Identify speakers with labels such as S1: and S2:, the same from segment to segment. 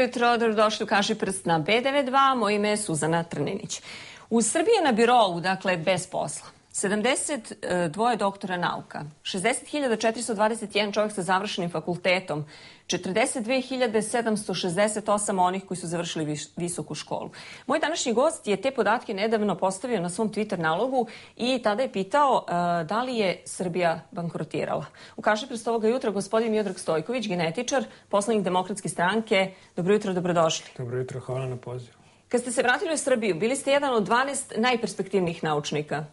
S1: jutro, dobrodošli u Kaži prst na B92, moje ime je Suzana Trninić. U Srbiji je na birovu, dakle, bez posla. 72 doktora nauka, 60.421 čovjek sa završenim fakultetom, 42.768 onih koji su završili visoku školu. Moj današnji gost je te podatke nedavno postavio na svom Twitter nalogu i tada je pitao uh, da li je Srbija bankrotirala. U kaši prst ovoga jutra gospodin Miodrag Stojković, genetičar, poslanik demokratske stranke. Dobro jutro, dobrodošli.
S2: Dobro jutro, hvala na pozivu.
S1: Kad ste se vratili u Srbiju, bili ste jedan od 12 najperspektivnijih naučnika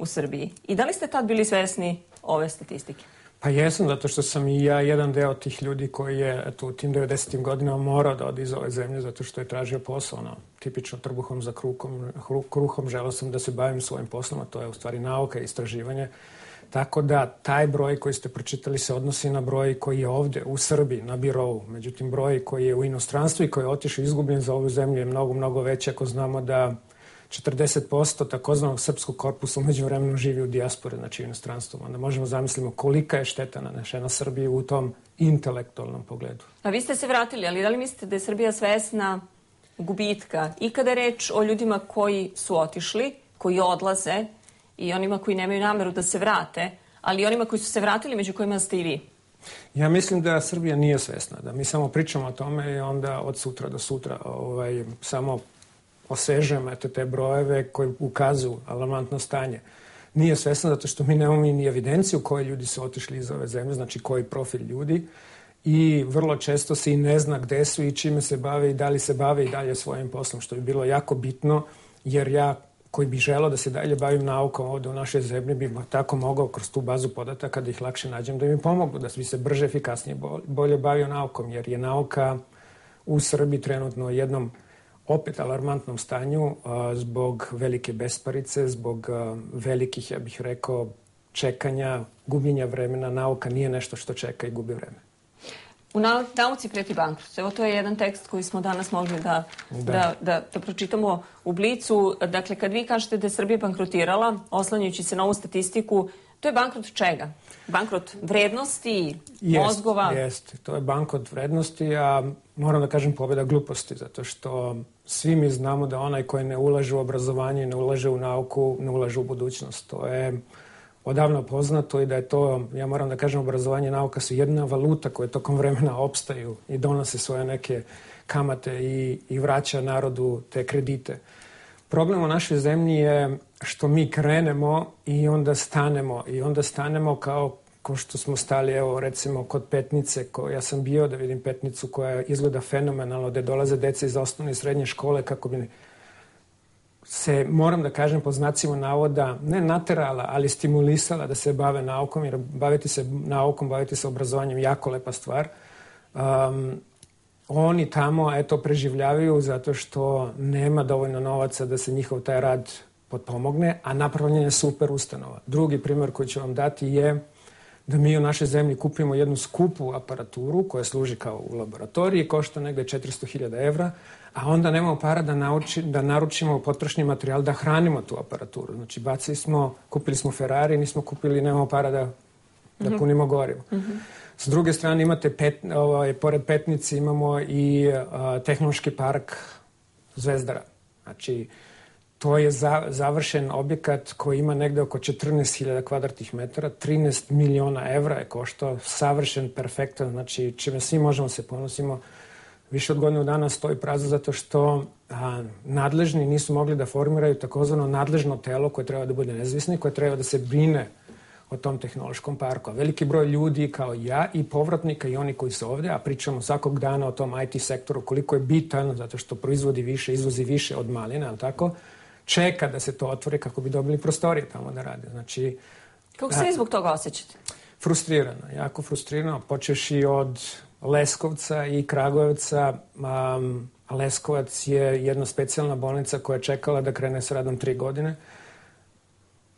S1: u Srbiji. I da li ste tad bili svesni ove statistike?
S2: Pa jesam, zato što sam i ja jedan deo tih ljudi koji je eto, u tim 90. godinama morao da ode iz ove zemlje zato što je tražio posao, ono, tipično trbuhom za kruhom, kruhom, želao sam da se bavim svojim poslom, a to je u stvari nauka i istraživanje. Tako da taj broj koji ste pročitali se odnosi na broj koji je ovde u Srbiji, na birovu. Međutim, broj koji je u inostranstvu i koji je otišao izgubljen za ovu zemlju je mnogo, mnogo veći ako znamo da 40% takozvanog srpskog korpusa umeđu vremenom živi u dijaspore, znači u inostranstvu. Onda možemo zamislimo kolika je šteta nanešena Srbiji u tom intelektualnom pogledu.
S1: A vi ste se vratili, ali da li mislite da je Srbija svesna gubitka i kada je reč o ljudima koji su otišli, koji odlaze i onima koji nemaju nameru da se vrate, ali i onima koji su se vratili među kojima ste i vi?
S2: Ja mislim da Srbija nije svesna, da mi samo pričamo o tome i onda od sutra do sutra ovaj, samo osežem eto, te brojeve koji ukazuju alarmantno stanje. Nije svesna zato što mi nemamo ni evidenciju koje ljudi su otišli iz ove zemlje, znači koji profil ljudi i vrlo često se i ne zna gde su i čime se bave i da li se bave i dalje svojim poslom, što bi bilo jako bitno, jer ja koji bi želao da se dalje bavim naukom ovde u našoj zemlji, bi tako mogao kroz tu bazu podataka da ih lakše nađem, da mi pomogu, da bi se brže, efikasnije, bolje bavio naukom, jer je nauka u Srbiji trenutno jednom opet alarmantnom stanju zbog velike besparice, zbog velikih, ja bih rekao, čekanja, gubljenja vremena. Nauka nije nešto što čeka i gubi vreme.
S1: U nauci preti bankrot. Evo to je jedan tekst koji smo danas mogli da, da. Da, da, da pročitamo u Blicu. Dakle, kad vi kažete da je Srbija bankrotirala, oslanjujući se na ovu statistiku, to je bankrot čega? Bankrot vrednosti, jest, mozgova?
S2: Jeste, to je bankrot vrednosti, a moram da kažem pobeda gluposti, zato što svi mi znamo da onaj koji ne ulaže u obrazovanje, ne ulaže u nauku, ne ulaže u budućnost. To je odavno poznato i da je to, ja moram da kažem, obrazovanje i nauka su jedna valuta koje tokom vremena opstaju i donose svoje neke kamate i, i vraća narodu te kredite. Problem u našoj zemlji je što mi krenemo i onda stanemo i onda stanemo kao ko što smo stali, evo, recimo, kod Petnice, ko, ja sam bio da vidim Petnicu koja izgleda fenomenalno, gde dolaze deca iz osnovne i srednje škole kako bi se, moram da kažem, po znacima navoda, ne naterala, ali stimulisala da se bave naukom, jer baviti se naukom, baviti se obrazovanjem, jako lepa stvar. Um, oni tamo, eto, preživljavaju zato što nema dovoljno novaca da se njihov taj rad potpomogne, a napravljen je super ustanova. Drugi primer koji ću vam dati je da mi u našoj zemlji kupimo jednu skupu aparaturu koja služi kao u laboratoriji, košta negde 400.000 evra, a onda nemamo para da, nauči, da naručimo potrošni materijal da hranimo tu aparaturu. Znači, bacili smo, kupili smo Ferrari, nismo kupili, nemamo para da, da mhm. punimo gorivo. Mm -hmm. S druge strane imate, pet, ovaj, pored Petnici imamo i a, tehnološki park Zvezdara. Znači, To je za, završen objekat koji ima negde oko 14.000 kvadratnih metara, 13 miliona evra je koštao, savršen, perfektan, znači čime svi možemo se ponosimo. Više od godinu dana stoji prazno zato što a, nadležni nisu mogli da formiraju takozvano nadležno telo koje treba da bude nezavisno i koje treba da se brine o tom tehnološkom parku. A veliki broj ljudi kao ja i povratnika i oni koji su ovde, a pričamo svakog dana o tom IT sektoru, koliko je bitan zato što proizvodi više, izvozi više od malina, ali tako, čeka da se to otvori kako bi dobili prostorije tamo da rade. Znači,
S1: Kako se vi zbog toga osjećate?
S2: Frustrirano, jako frustrirano. Počeš i od Leskovca i Kragujevca. Um, Leskovac je jedna specijalna bolnica koja je čekala da krene s radom tri godine.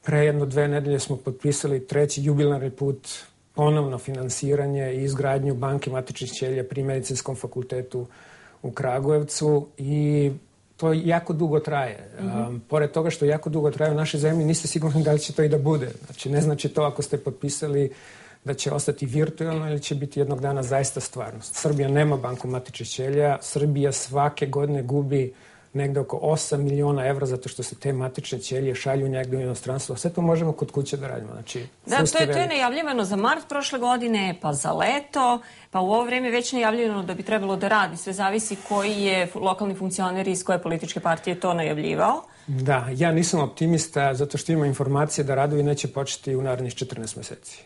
S2: Pre jedno dve nedelje smo potpisali treći jubilarni put ponovno finansiranje i izgradnju banke matičnih ćelija pri medicinskom fakultetu u Kragujevcu i to jako dugo traje. Mm -hmm. um, pored toga što jako dugo traje u našoj zemlji, niste sigurni da li će to i da bude. Znači, ne znači to ako ste potpisali da će ostati virtualno ili će biti jednog dana zaista stvarnost. Srbija nema banku matičnih ćelija, Srbija svake godine gubi negde oko 8 miliona evra zato što se te matične ćelije šalju negde u inostranstvo. Sve to možemo kod kuće da radimo. Znači,
S1: da, to je, to je najavljivano za mart prošle godine, pa za leto, pa u ovo vreme već najavljivano da bi trebalo da radi. Sve zavisi koji je lokalni funkcioner iz koje političke partije to najavljivao.
S2: Da, ja nisam optimista zato što ima informacije da radovi neće početi u narednih 14 meseci.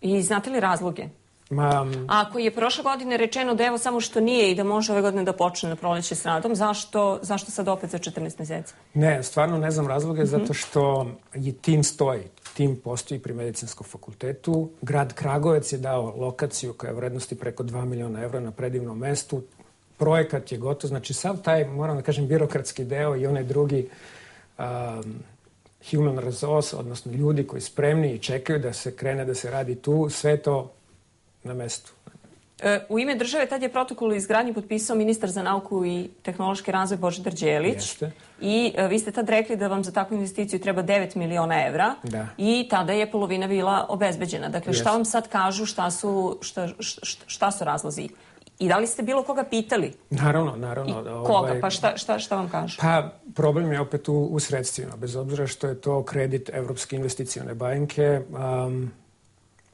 S1: I znate li razloge?
S2: Ma,
S1: Ako je prošle godine rečeno da evo samo što nije i da može ove godine da počne na proleće s radom, zašto, zašto sad opet za 14 meseci?
S2: Ne, stvarno ne znam razloge, mm -hmm. zato što je tim stoji. Tim postoji pri medicinskom fakultetu. Grad Kragovec je dao lokaciju koja je vrednosti preko 2 miliona evra na predivnom mestu. Projekat je gotov, znači sav taj, moram da kažem, birokratski deo i onaj drugi um, human resource, odnosno ljudi koji spremni i čekaju da se krene da se radi tu, sve to na mestu.
S1: E, u ime države tad je protokol izgradnji potpisao ministar za nauku i tehnološki razvoj Božidar Đelić.
S2: Jeste.
S1: I e, vi ste tad rekli da vam za takvu investiciju treba 9 miliona evra.
S2: Da.
S1: I tada je polovina bila obezbeđena. Dakle, šta
S2: Jeste.
S1: vam sad kažu, šta su, šta, šta, šta su razlozi? I da li ste bilo koga pitali?
S2: Naravno,
S1: I
S2: naravno. da,
S1: koga?
S2: ovaj,
S1: Pa šta, šta, šta vam kažu?
S2: Pa, problem je opet u, u sredstvima, bez obzira što je to kredit Evropske investicione banke. Um,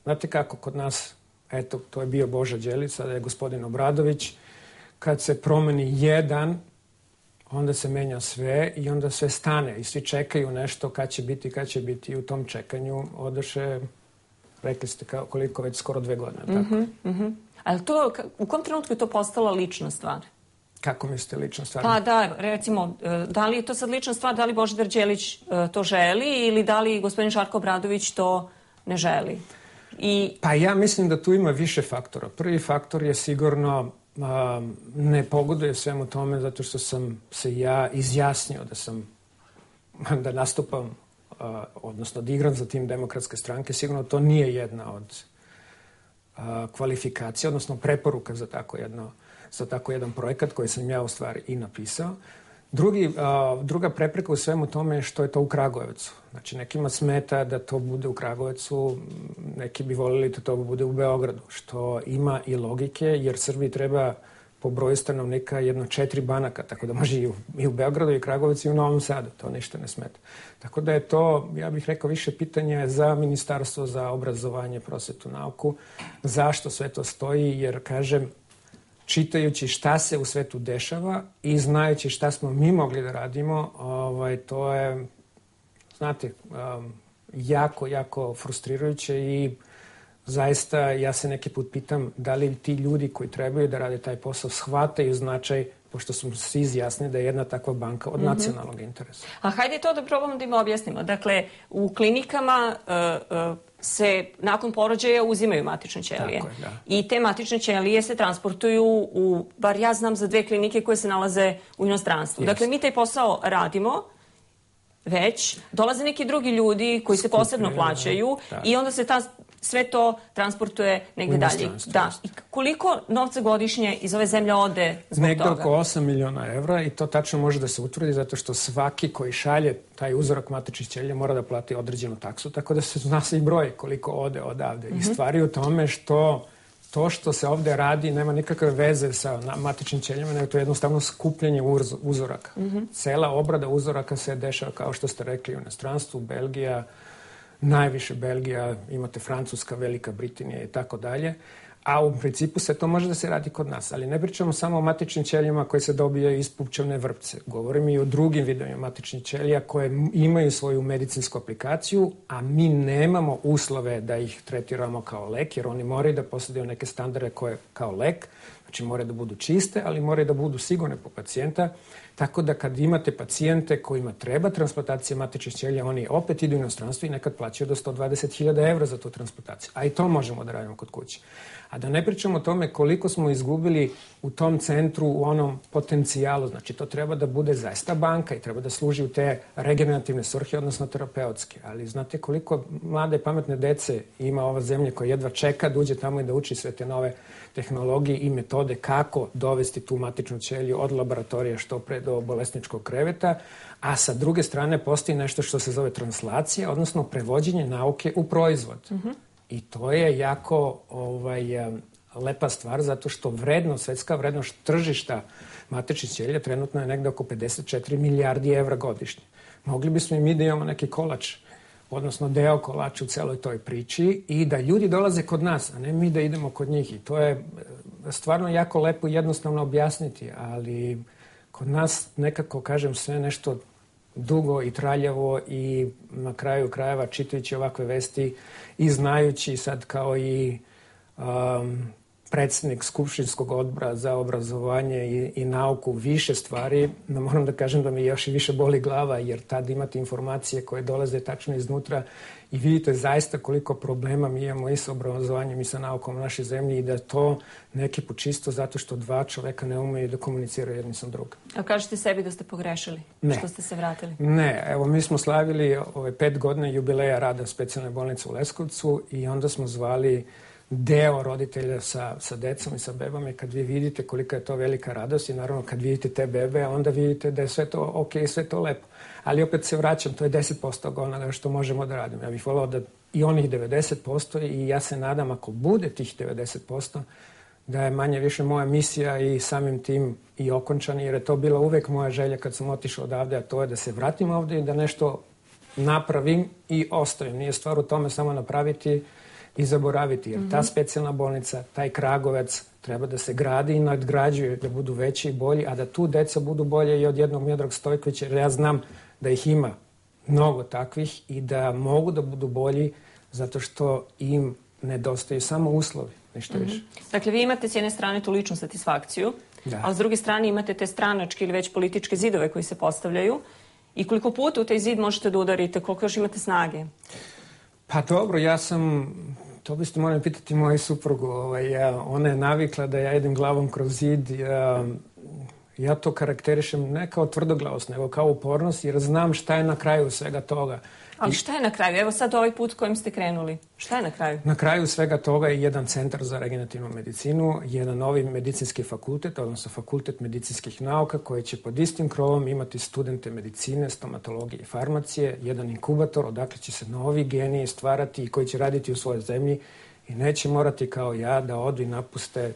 S2: znate kako, kod nas, eto, to je bio Boža Đelić, sada je gospodin Obradović, kad se promeni jedan, onda se menja sve i onda sve stane i svi čekaju nešto kad će biti, kad će biti i u tom čekanju odoše, rekli ste kao, koliko već skoro dve godine, tako?
S1: Mm -hmm. Ali to, u kom trenutku je to postala lična stvar?
S2: Kako mislite lično stvar?
S1: Pa da, recimo, e, da li je to sad lična stvar, da li Božidar Đelić e, to želi ili da li gospodin Žarko Obradović to ne želi? I
S2: Pa ja mislim da tu ima više faktora. Prvi faktor je sigurno a, ne pogoduje svemu tome zato što sam se ja izjasnio da sam da nastupam a, odnosno da igram za tim demokratske stranke. Sigurno to nije jedna od a, kvalifikacija, odnosno preporuka za tako jedno za tako jedan projekat koji sam ja u stvari i napisao. Drugi, a, druga prepreka u svemu tome je što je to u Kragujevcu. Znači, nekima smeta da to bude u Kragujevcu, neki bi volili da to bude u Beogradu, što ima i logike, jer Srbiji treba po broju stanovnika jedno četiri banaka, tako da može i u, i u Beogradu, i u Kragujevcu, i u Novom Sadu. To ništa ne smeta. Tako da je to, ja bih rekao, više pitanje za Ministarstvo za obrazovanje, prosvetu, nauku. Zašto sve to stoji? Jer, kažem, čitajući šta se u svetu dešava i znajući šta smo mi mogli da radimo, ovaj, to je, znate, um, jako, jako frustrirajuće i zaista ja se neki put pitam da li ti ljudi koji trebaju da rade taj posao shvataju značaj pošto smo svi izjasnili da je jedna takva banka od mm -hmm. nacionalnog interesa.
S1: A hajde to da probamo da im objasnimo. Dakle, u klinikama uh, uh, se nakon porođaja uzimaju matične ćelije.
S2: Tako je, da.
S1: I te matične ćelije se transportuju u, bar ja znam za dve klinike koje se nalaze u inostranstvu.
S2: Jeste.
S1: Dakle, mi taj posao radimo, već dolaze neki drugi ljudi koji se posebno plaćaju
S2: da.
S1: i onda se ta sve to transportuje negde dalje. Da. I koliko novca godišnje iz ove zemlje ode zbog
S2: Negde
S1: toga?
S2: oko 8 miliona evra i to tačno može da se utvrdi zato što svaki koji šalje taj uzorak matičnih ćelija mora da plati određenu taksu, tako da se zna se i broj koliko ode odavde.
S1: Mhm.
S2: I stvari u tome što to što se ovde radi nema nikakve veze sa matičnim ćelijama, nego to je jednostavno skupljanje uz, uzoraka.
S1: Mhm.
S2: Cela obrada uzoraka se dešava, kao što ste rekli, u inostranstvu, Belgija, najviše Belgija, imate Francuska, Velika Britanija i tako dalje. A u principu se to može da se radi kod nas, ali ne pričamo samo o matičnim ćelijama koje se dobijaju iz pupčevne vrpce. Govorim i o drugim vidovima matičnih ćelija koje imaju svoju medicinsku aplikaciju, a mi nemamo uslove da ih tretiramo kao lek, jer oni moraju da posjeduju neke standarde koje kao lek, znači moraju da budu čiste, ali moraju da budu sigurne po pacijenta. Tako da kad imate pacijente kojima treba transplantacija matičnih ćelija, oni opet idu u inostranstvo i nekad plaćaju do 120.000 evra za tu transplantaciju. A i to možemo da radimo kod kuće. A da ne pričamo o tome koliko smo izgubili u tom centru, u onom potencijalu. Znači, to treba da bude zaista banka i treba da služi u te regenerativne svrhe, odnosno terapeutske. Ali znate koliko mlade pametne dece ima ova zemlja koja jedva čeka da uđe tamo i da uči sve te nove tehnologije i metode kako dovesti tu matičnu ćeliju od laboratorija što pre do bolesničkog kreveta, a sa druge strane postoji nešto što se zove translacija, odnosno prevođenje nauke u proizvod. Mm -hmm. I to je jako ovaj, lepa stvar zato što vrednost, svetska vrednost tržišta matičnih ćelija trenutno je negde oko 54 milijardi evra godišnje. Mogli bismo i mi da imamo neki kolač odnosno deo kolača u celoj toj priči i da ljudi dolaze kod nas, a ne mi da idemo kod njih. I to je stvarno jako lepo i jednostavno objasniti, ali kod nas nekako, kažem, sve nešto dugo i traljavo i na kraju krajeva čitajući ovakve vesti i znajući sad kao i um, predsednik Skupštinskog odbora za obrazovanje i, i nauku više stvari, no moram da kažem da mi još i više boli glava, jer tad imate informacije koje dolaze tačno iznutra i vidite zaista koliko problema mi imamo i sa obrazovanjem i sa naukom u našoj zemlji i da to neki put čisto zato što dva čoveka ne umeju da komuniciraju jedni sa drugom.
S1: A kažete sebi da ste pogrešili?
S2: Ne.
S1: Što ste se vratili?
S2: Ne, evo mi smo slavili ove pet godine jubileja rada specijalne bolnice u Leskovcu i onda smo zvali uh, deo roditelja sa, sa decom i sa bebama i kad vi vidite kolika je to velika radost i naravno kad vidite te bebe, onda vidite da je sve to ok, sve to lepo. Ali opet se vraćam, to je 10% onoga što možemo da radimo. Ja bih volao da i onih 90% i ja se nadam ako bude tih 90%, da je manje više moja misija i samim tim i okončan, jer je to bila uvek moja želja kad sam otišao odavde, a to je da se vratim ovde i da nešto napravim i ostavim. Nije stvar u tome samo napraviti i zaboraviti, jer ta mhm. specijalna bolnica, taj Kragovac, treba da se gradi i nadgrađuje, da budu veći i bolji, a da tu deca budu bolje i od jednog Miodrag Stojkovića, jer ja znam da ih ima mnogo takvih i da mogu da budu bolji zato što im nedostaju samo uslovi, ništa mm -hmm. više.
S1: Dakle, vi imate s jedne strane tu ličnu satisfakciju, da. a s druge strane imate te stranačke ili već političke zidove koji se postavljaju i koliko puta u taj zid možete da udarite, koliko još imate snage?
S2: Pa dobro, ja sam To biste morali pitati moju suprugu. Ovaj, ona je navikla da ja idem glavom kroz zid. Ja, ja to karakterišem ne kao tvrdoglavost, nego kao upornost, jer znam šta je na kraju svega toga.
S1: Ali šta je na kraju? Evo sad ovaj put kojim ste krenuli. Šta je na kraju?
S2: Na kraju svega toga je jedan centar za regenerativnu medicinu, jedan novi medicinski fakultet, odnosno fakultet medicinskih nauka koji će pod istim krovom imati studente medicine, stomatologije i farmacije, jedan inkubator odakle će se novi geniji stvarati i koji će raditi u svojoj zemlji i neće morati kao ja da odu i napuste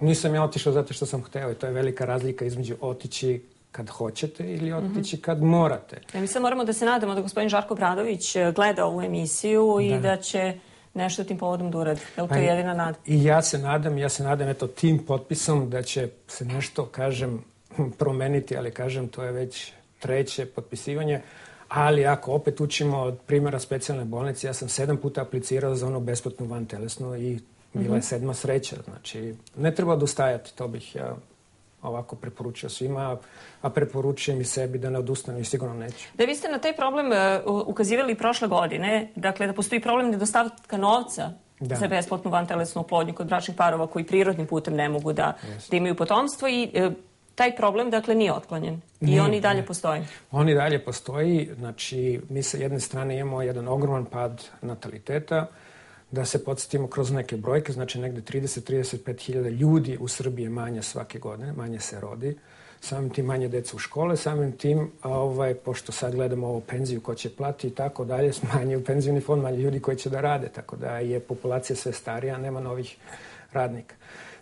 S2: Nisam ja otišao zato što sam hteo i to je velika razlika između otići kad hoćete ili otići kad morate.
S1: Ja, mi sad moramo da se nadamo da gospodin Žarko Bradović e, gleda ovu emisiju i da, da će nešto tim povodom da uradi. Je li to pa, jedina nada?
S2: I ja se nadam, ja se nadam eto tim potpisom da će se nešto, kažem, promeniti, ali kažem, to je već treće potpisivanje. Ali ako opet učimo od primjera specijalne bolnice, ja sam sedam puta aplicirao za ono besplatnu van telesnu i bila je mhm. sedma sreća. Znači, ne treba odustajati, to bih ja ovako preporučio svima, a preporučujem i sebi da ne odustanu i sigurno neću.
S1: Da vi ste na taj problem uh, ukazivali prošle godine, dakle da postoji problem nedostatka novca da. za besplatnu vantelesnu oplodnju kod bračnih parova koji prirodnim putem ne mogu da, da imaju potomstvo i uh, taj problem dakle nije otklonjen i nije, on i dalje ne. postoji.
S2: On i dalje postoji, znači mi sa jedne strane imamo jedan ogroman pad nataliteta, da se podsjetimo kroz neke brojke, znači negde 30-35 hiljada ljudi u Srbiji je manje svake godine, manje se rodi, samim tim manje deca u škole, samim tim, ovaj, pošto sad gledamo ovo penziju ko će plati i tako dalje, manje u penzijni fond, manje ljudi koji će da rade, tako da je populacija sve starija, nema novih radnika.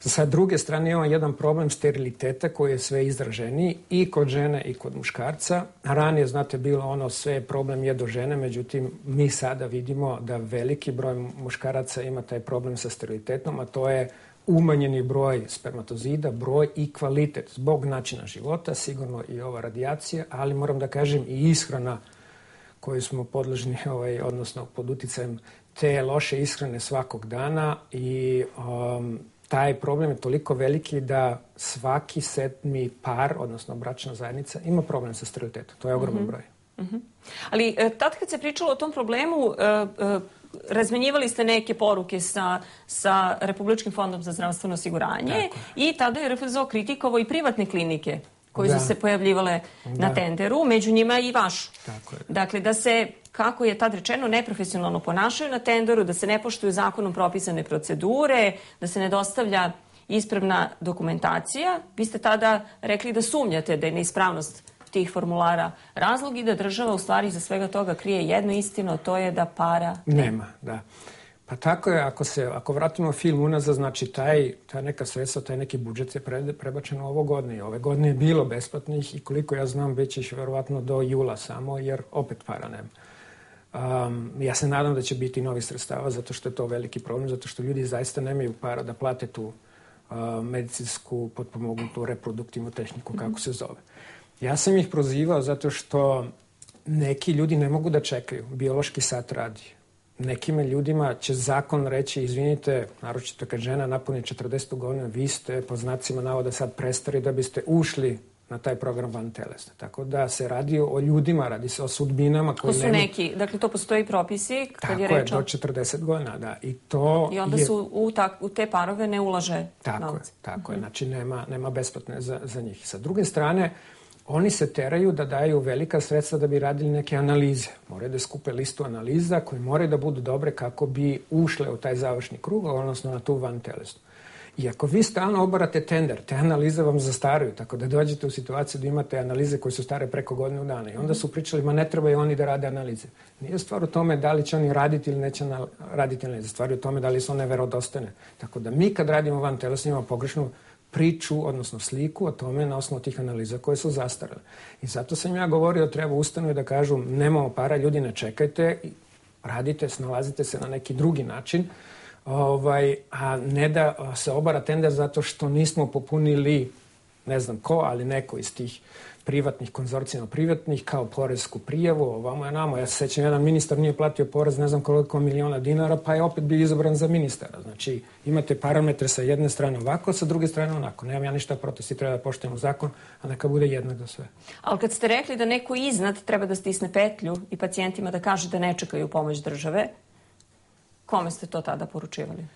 S2: Sa druge strane imamo jedan problem steriliteta koji je sve izraženiji i kod žene i kod muškarca. Ranije, znate, bilo ono sve problem je do žene, međutim, mi sada vidimo da veliki broj muškaraca ima taj problem sa sterilitetom, a to je umanjeni broj spermatozida, broj i kvalitet zbog načina života, sigurno i ova radijacija, ali moram da kažem i ishrana koju smo podložni, ovaj, odnosno pod uticajem te loše ishrane svakog dana i um, taj problem je toliko veliki da svaki sedmi par, odnosno bračna zajednica, ima problem sa sterilitetom. To je ogroman mm -hmm. broj. Mm -hmm.
S1: Ali e, tad kad se pričalo o tom problemu, uh, uh, razmenjivali ste neke poruke sa, sa Republičkim fondom za zdravstveno osiguranje Tako. i tada je RFZO kritikovao i privatne klinike koje da. su se pojavljivale da. na tenderu, među njima i vašu. Tako je. Dakle, da se kako je tad rečeno, neprofesionalno ponašaju na tenderu, da se ne poštuju zakonom propisane procedure, da se ne dostavlja ispravna dokumentacija. Vi ste tada rekli da sumnjate da je neispravnost tih formulara razlog i da država u stvari za svega toga krije jednu istinu, to je da para
S2: nema. Nema, da. Pa tako je, ako se ako vratimo film unazad, znači taj, ta neka sredstva, taj neki budžet je pre, prebačen ovo godine. Ove godine je bilo besplatnih i koliko ja znam, bit će ih verovatno do jula samo, jer opet para nema. Um, ja se nadam da će biti novi sredstava zato što je to veliki problem, zato što ljudi zaista nemaju para da plate tu uh, medicinsku potpomognutu reproduktivnu tehniku, kako mm -hmm. se zove. Ja sam ih prozivao zato što neki ljudi ne mogu da čekaju. Biološki sat radi. Nekima ljudima će zakon reći, izvinite, naročito kad žena napuni 40 godina, vi ste po znacima navoda sad prestari da biste ušli na taj program van telesna. Tako da se radi o ljudima, radi se o sudbinama
S1: koji Ko su nema... neki? Dakle, to postoji propisi kad
S2: Tako
S1: je reč
S2: o... Tako je, do 40 godina, da. I, to
S1: I onda
S2: je...
S1: su u, tak, u te parove ne ulaže
S2: Tako novac. je, tako uh -huh. je. Mhm. Znači, nema, nema besplatne za, za njih. Sa druge strane, oni se teraju da daju velika sredstva da bi radili neke analize. Moraju da skupe listu analiza koje moraju da budu dobre kako bi ušle u taj završni krug, odnosno na tu van telesnu. I ako vi stalno obarate tender, te analize vam zastaraju, tako da dođete u situaciju da imate analize koje su stare preko godinu dana. I onda su pričali, ma ne trebaju oni da rade analize. Nije stvar u tome da li će oni raditi ili neće raditi analize. Stvar je u tome da li su one verodostane. Tako da mi kad radimo van telesna imamo pogrešnu priču, odnosno sliku o tome na osnovu tih analiza koje su zastarale. I zato sam ja govorio, treba ustanu i da kažu, nemamo para, ljudi ne čekajte, radite, snalazite se na neki drugi način, ovaj, a ne da se obara tender zato što nismo popunili ne znam ko, ali neko iz tih privatnih konzorcijama privatnih kao poresku prijavu, ovamo je namo. Ja se sećam, jedan ministar nije platio porez ne znam koliko miliona dinara, pa je opet bio izabran za ministara. Znači, imate parametre sa jedne strane ovako, sa druge strane onako. Nemam ja ništa protiv, svi treba da poštujemo zakon, a neka bude jednak za sve.
S1: Ali kad ste rekli da neko iznad treba da stisne petlju i pacijentima da kaže da ne čekaju pomoć države, kome ste to tada poručivali?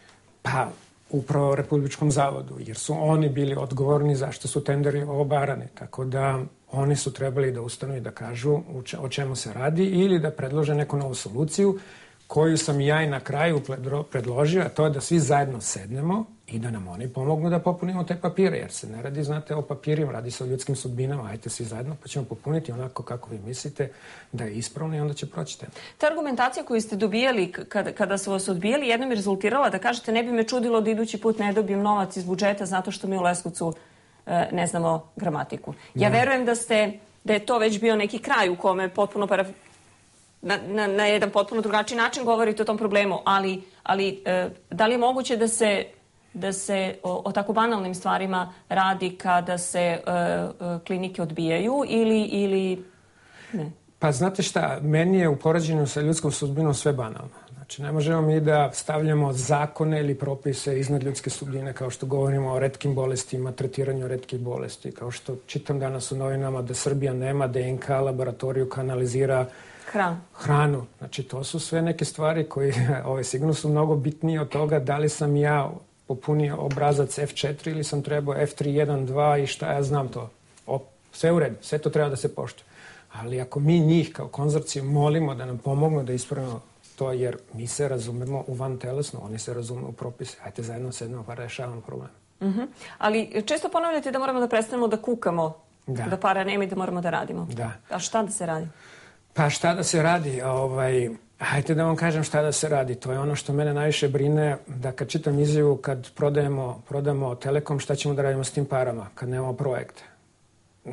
S2: Pa, upravo Republičkom zavodu, jer su oni bili odgovorni zašto su tenderi obarani. Tako da oni su trebali da ustanu i da kažu o čemu se radi ili da predlože neku novu soluciju koju sam ja i na kraju predložio, a to je da svi zajedno sednemo i da nam oni pomognu da popunimo te papire, jer se ne radi, znate, o papirima, radi se o ljudskim sudbinama, ajte svi zajedno pa ćemo popuniti onako kako vi mislite da je ispravno i onda će proći tema.
S1: Ta argumentacija koju ste dobijali kada, kada su vas odbijali jednom je rezultirala da kažete ne bi me čudilo da idući put ne dobijem novac iz budžeta zato što mi u Leskovcu e, ne znamo gramatiku. Ja ne. verujem da ste da je to već bio neki kraj u kome potpuno paraf na, na, na jedan potpuno drugačiji način govorite o tom problemu, ali, ali e, da li je moguće da se da se o, o tako banalnim stvarima radi kada se e, e, klinike odbijaju ili, ili ne?
S2: Pa znate šta, meni je u poređenju sa ljudskom sudbinom sve banalno. Znači, ne možemo mi da stavljamo zakone ili propise iznad ljudske sudbine, kao što govorimo o redkim bolestima, tretiranju redkih bolesti, kao što čitam danas u novinama da Srbija nema DNK laboratoriju kanalizira
S1: Hranu.
S2: hranu. Znači, to su sve neke stvari koje ove, sigurno su mnogo bitnije od toga da li sam ja popunio obrazac F4 ili sam trebao F312 i šta ja znam to. O, sve u redu, sve to treba da se poštuje. Ali ako mi njih kao konzorciju molimo da nam pomognu da ispravimo to, jer mi se razumemo u van telesno, oni se razume u propise. Hajde zajedno sednemo pa rešavamo problem.
S1: Mhm. -huh. Ali često ponavljate da moramo da prestanemo da kukamo, da, da para nema i da moramo da radimo.
S2: Da.
S1: A šta da se radi?
S2: Pa šta da se radi? Ovaj, hajde da vam kažem šta da se radi. To je ono što mene najviše brine, da kad čitam izjavu, kad prodajemo, prodamo Telekom, šta ćemo da radimo s tim parama, kad nemamo projekte?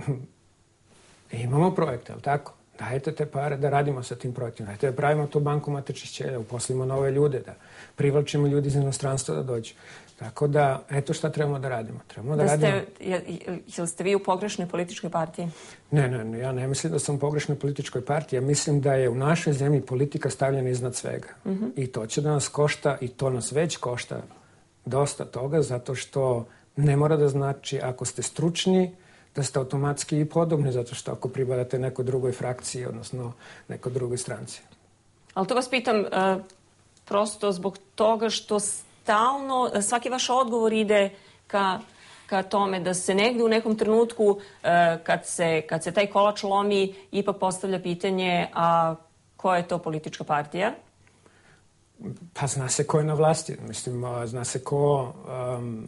S2: Imamo projekte, ali tako? Dajte te pare da radimo sa tim projektima. Dajte da pravimo tu banku matečih ćelja, uposlimo nove ljude, da privlačimo ljudi iz inostranstva da dođu. Tako da, eto šta trebamo da radimo. Trebamo da, da
S1: ste, radimo... Jel ste vi u pogrešnoj političkoj partiji?
S2: Ne, ne, ne, ja ne mislim da sam u pogrešnoj političkoj partiji. Ja mislim da je u našoj zemlji politika stavljena iznad svega. Mhm. -huh. I to će da nas košta, i to nas već košta dosta toga, zato što ne mora da znači ako ste stručni, da ste automatski i podobni, zato što ako pribadate nekoj drugoj frakciji, odnosno nekoj drugoj stranci.
S1: Ali to vas pitam uh, prosto zbog toga što stalno, svaki vaš odgovor ide ka ka tome da se negde u nekom trenutku uh, kad, se, kad se taj kolač lomi ipak postavlja pitanje a koja je to politička partija?
S2: Pa zna se ko je na vlasti. Mislim, zna se ko um,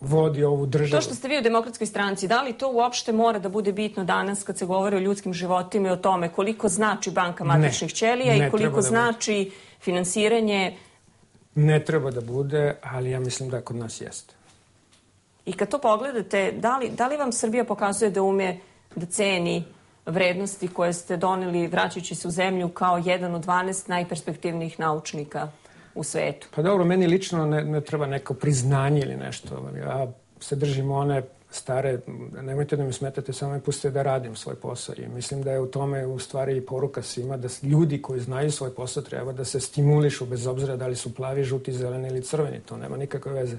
S2: vodi ovu državu.
S1: To što ste vi u demokratskoj stranci, da li to uopšte mora da bude bitno danas kad se govori o ljudskim životima i o tome koliko znači banka matričnih ćelija i koliko da znači finansiranje
S2: Ne treba da bude, ali ja mislim da kod nas jeste.
S1: I kad to pogledate, da li, da li vam Srbija pokazuje da ume da ceni vrednosti koje ste doneli vraćajući se u zemlju kao jedan od 12 najperspektivnijih naučnika u svetu?
S2: Pa dobro, meni lično ne, ne treba neko priznanje ili nešto. Ja se držim one stare, nemojte da mi smetate, samo me pustite da radim svoj posao. I mislim da je u tome u stvari i poruka svima da ljudi koji znaju svoj posao treba da se stimulišu bez obzira da li su plavi, žuti, zeleni ili crveni. To nema nikakve veze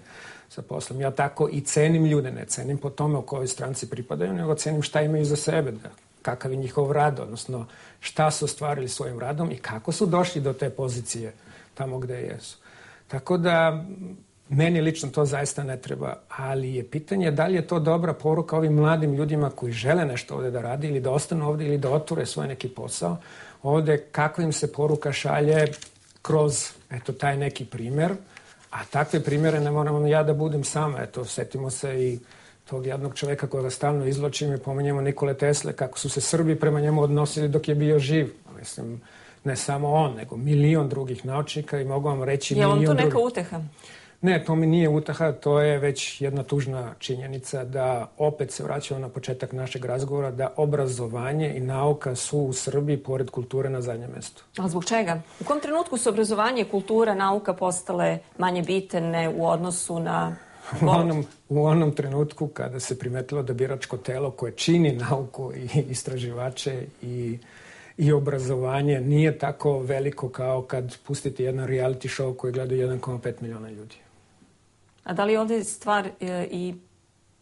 S2: sa poslom. Ja tako i cenim ljude, ne cenim po tome o kojoj stranci pripadaju, nego cenim šta imaju za sebe, da, kakav je njihov rad, odnosno šta su ostvarili svojim radom i kako su došli do te pozicije tamo gde jesu. Tako da Meni lično to zaista ne treba, ali je pitanje da li je to dobra poruka ovim mladim ljudima koji žele nešto ovde da radi ili da ostanu ovde ili da otvore svoj neki posao. Ovde kakva im se poruka šalje kroz eto taj neki primer, a takve primere ne moram ja da budem sama. Eto, setimo se i tog jednog čoveka koga stalno izločim i pomenjamo Nikole Tesle, kako su se Srbi prema njemu odnosili dok je bio živ. Mislim, ne samo on, nego milion drugih naučnika i mogu vam reći
S1: je
S2: milion
S1: drugih. Je on to neka
S2: drugih.
S1: uteha?
S2: Ne, to mi nije utaha, to je već jedna tužna činjenica da opet se vraćamo na početak našeg razgovora da obrazovanje i nauka su u Srbiji pored kulture na zadnjem mestu.
S1: A zbog čega? U kom trenutku su obrazovanje, kultura, nauka postale manje bitne u odnosu na
S2: U onom, u onom trenutku kada se primetilo da biračko telo koje čini nauku i istraživače i i obrazovanje nije tako veliko kao kad pustite jedan reality show koji gledaju 1,5 miliona ljudi.
S1: A da li ovde stvar e, i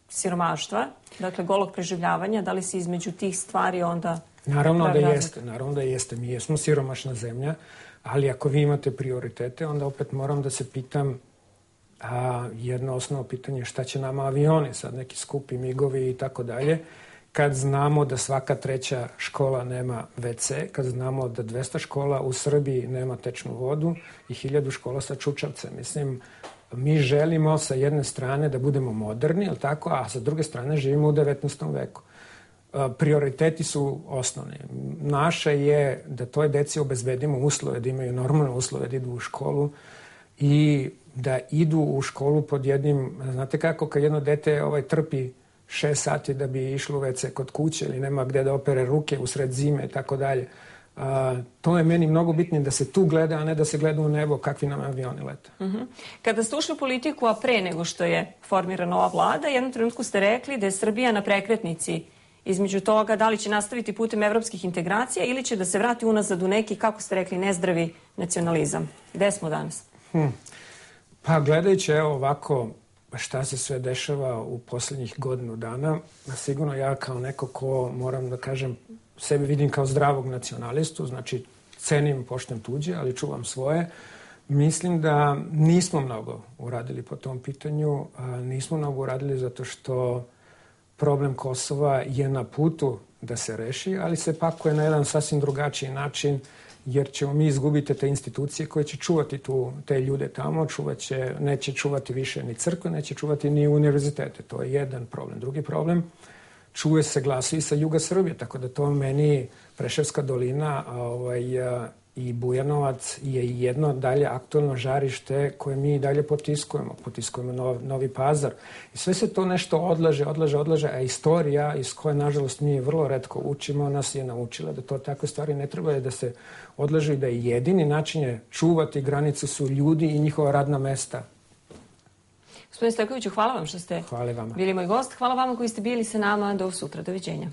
S1: siromaštva, dakle golog preživljavanja, da li se između tih stvari onda...
S2: Naravno da jeste, naravno da jeste. Mi jesmo siromašna zemlja, ali ako vi imate prioritete, onda opet moram da se pitam a, jedno osnovno pitanje šta će nama avioni, sad neki skupi migovi i tako dalje, kad znamo da svaka treća škola nema WC, kad znamo da 200 škola u Srbiji nema tečnu vodu i 1000 škola sa čučavce. Mislim, mi želimo sa jedne strane da budemo moderni, ali tako, a sa druge strane živimo u 19. veku. Prioriteti su osnovni. Naše je da toj deci obezbedimo uslove, da imaju normalne uslove, da idu u školu i da idu u školu pod jednim, znate kako, kad jedno dete ovaj, trpi šest sati da bi išlo u WC kod kuće ili nema gde da opere ruke usred zime i tako dalje. A, to je meni mnogo bitnije da se tu gleda, a ne da se gleda u nebo kakvi nam avioni lete.
S1: Uh mhm. -huh. Kada ste ušli u politiku, a pre nego što je formirana ova vlada, jednom trenutku ste rekli da je Srbija na prekretnici između toga da li će nastaviti putem evropskih integracija ili će da se vrati unazad u neki, kako ste rekli, nezdravi nacionalizam. Gde smo danas?
S2: Hmm. Pa gledajući evo ovako šta se sve dešava u poslednjih godinu dana, sigurno ja kao neko ko, moram da kažem, sebe vidim kao zdravog nacionalistu, znači cenim, poštem tuđe, ali čuvam svoje. Mislim da nismo mnogo uradili po tom pitanju. Nismo mnogo uradili zato što problem Kosova je na putu da se reši, ali se pakuje na jedan sasvim drugačiji način jer ćemo mi izgubiti te institucije koje će čuvati tu, te ljude tamo, čuvaće, neće čuvati više ni crkve, neće čuvati ni univerzitete. To je jedan problem. Drugi problem, čuje se glasi sa juga Srbije, tako da to meni Preševska dolina ovaj, i Bujanovac je jedno dalje aktualno žarište koje mi dalje potiskujemo. Potiskujemo nov, Novi Pazar. I sve se to nešto odlaže, odlaže, odlaže, a istorija iz koje, nažalost, mi vrlo redko učimo, nas je naučila da to takve stvari ne treba da se odlaže i da je jedini način je čuvati granice su ljudi i njihova radna mesta.
S1: Gospodin Stojkoviću, hvala vam što ste
S2: hvala vama.
S1: bili moj gost. Hvala vama koji ste bili sa nama. Do sutra. Doviđenja.